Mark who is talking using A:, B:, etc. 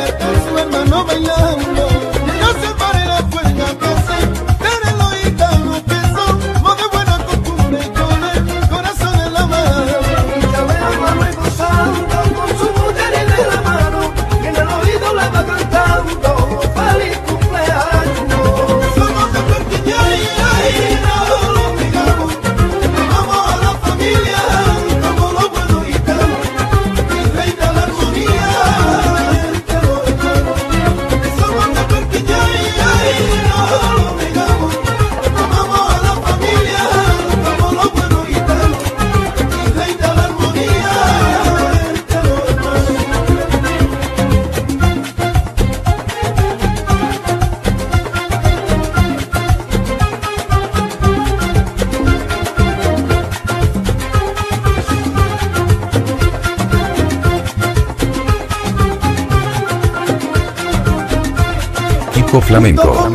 A: libertad. Flamenco.